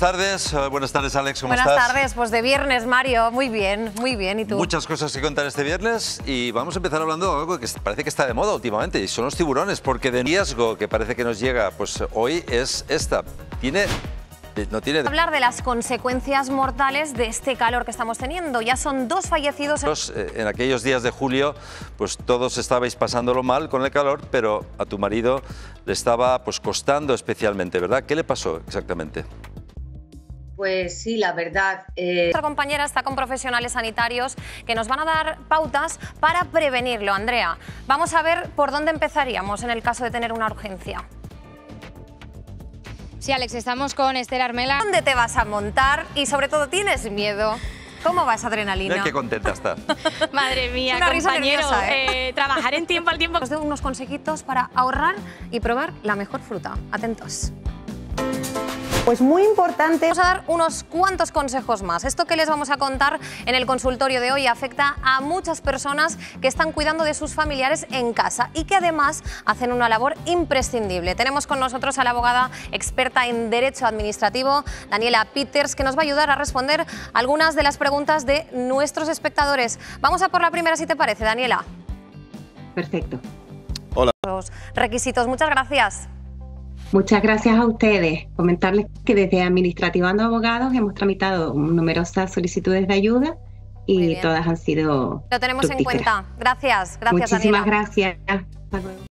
buenas tardes. Eh, buenas tardes, Alex. ¿Cómo buenas estás? tardes, pues de viernes, Mario. Muy bien, muy bien. ¿Y tú? Muchas cosas que contar este viernes y vamos a empezar hablando de algo que parece que está de moda últimamente y son los tiburones, porque de riesgo que parece que nos llega pues hoy es esta. Tiene no tiene... Hablar de las consecuencias mortales de este calor que estamos teniendo. Ya son dos fallecidos. En... en aquellos días de julio, pues todos estabais pasándolo mal con el calor, pero a tu marido le estaba pues costando especialmente, ¿verdad? ¿Qué le pasó exactamente? Pues sí, la verdad. Eh... Nuestra compañera está con profesionales sanitarios que nos van a dar pautas para prevenirlo, Andrea. Vamos a ver por dónde empezaríamos en el caso de tener una urgencia. Sí, Alex, estamos con Esther Armela. ¿Dónde te vas a montar? Y sobre todo, ¿tienes miedo? ¿Cómo vas, adrenalina? Mira qué contenta está. Madre mía, Una risa compañero, nerviosa, ¿eh? eh, trabajar en tiempo al tiempo. Os doy unos consejitos para ahorrar y probar la mejor fruta. Atentos. Pues muy importante. Vamos a dar unos cuantos consejos más. Esto que les vamos a contar en el consultorio de hoy afecta a muchas personas que están cuidando de sus familiares en casa y que además hacen una labor imprescindible. Tenemos con nosotros a la abogada experta en Derecho Administrativo, Daniela Peters, que nos va a ayudar a responder algunas de las preguntas de nuestros espectadores. Vamos a por la primera, si te parece, Daniela. Perfecto. Hola. Los requisitos, muchas gracias. Muchas gracias a ustedes. Comentarles que desde Administrativando Abogados hemos tramitado numerosas solicitudes de ayuda y todas han sido. Lo tenemos en cuenta. Gracias, gracias. Muchísimas Daniela. gracias. Hasta luego.